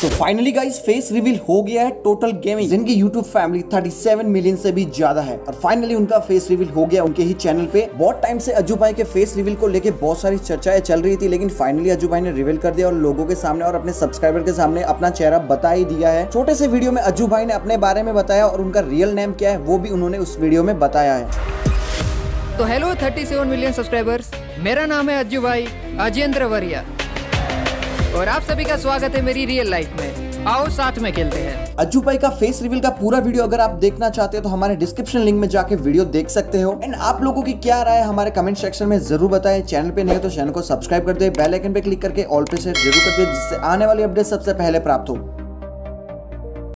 तो finally guys face reveal हो गया है टोटल गेमिंग जिनकी यूट्यूब फैमिली 37 मिलियन से भी ज़्यादा है। और फाइनली उनका फेस रिवील हो गया उनके ही चैनल पे। बहुत टाइम से अज्जू भाई के फेस रिवील को लेके बहुत सारी चर्चाएँ चल रही थी, लेकिन फाइनली अज्जू भाई ने रिवील कर दिया और लोगों के सामने और अपने सब्सक्राइबर के सामने अपना चेहरा बता ही दिया है। छोटे से वीडियो में अज्जू भाई ने अपने बारे में बताया और उनका रियल नेम क्या है, वो भी उन्होंने उस वीडियो में बताया है। तो हेलो 37 मिलियन सब्सक्राइबर्स मेरा नाम है अज्जू भाई अजेंद्र वरिया। और आप सभी का स्वागत है मेरी रियल लाइफ में। आओ साथ में खेलते हैं। अज्जू भाई का फेस रिवील का पूरा वीडियो अगर आप देखना चाहते हो तो हमारे डिस्क्रिप्शन लिंक में जाके वीडियो देख सकते हो। एंड आप लोगों की क्या राय हमारे कमेंट सेक्शन में ज़रूर बताएँ। चैनल पे नहीं हो तो चैनल को सब्सक्राइब कर दे। बेल आइकन पे क्लिक करके ऑल पे शेयर ज़रूर कर दे, जिससे आने वाली अपडेट सबसे पहले प्राप्त हो।